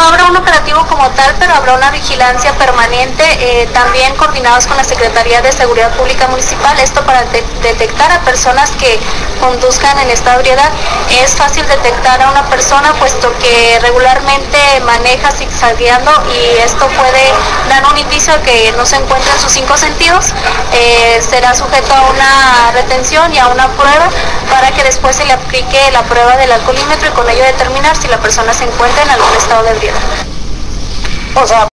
no habrá un operativo como tal, pero habrá una vigilancia permanente, eh, también coordinados con la Secretaría de Seguridad Pública Municipal, esto para de detectar a personas que conduzcan en esta ebriedad. Es fácil detectar a una persona puesto que regularmente maneja zigzagueando y esto puede dar un indicio de que no se encuentra en sus cinco sentidos. Eh, será sujeto a una retención y a una prueba después se le aplique la prueba del alcoholímetro y con ello determinar si la persona se encuentra en algún estado de ebriedad. O sea,